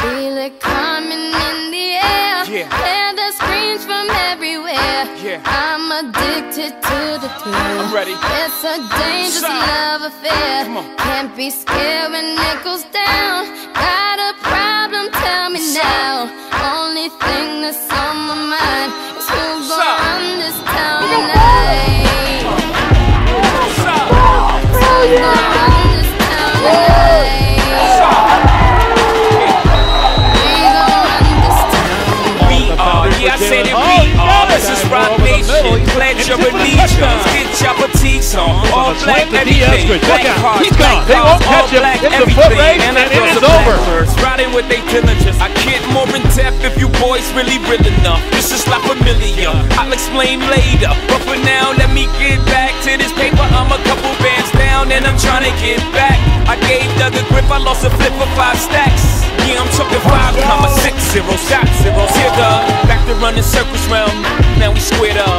Feel it coming in the air. Yeah. Hear the screams from everywhere. Yeah. I'm addicted to the thrill. I'm ready. It's a dangerous Shout. love affair. Can't be scared when it goes down. Got a problem? Tell me now. Only thing that's on my mind is who's gonna run this town tonight. Who's gonna black, the Diaz good. Look out. He's gone. They won't catch him. It's a foot race, and, and it is over. Riding with they diligence. I get more in depth if you boys really real enough. This is not familiar. I'll explain later. But for now, let me get back to this paper. I'm a couple bands down, and I'm trying to get back. I gave Doug a grip. I lost a flip for five stacks. Yeah, I'm talking five comma six zero shot zero-zero. Back to running circles round. Now we squared up.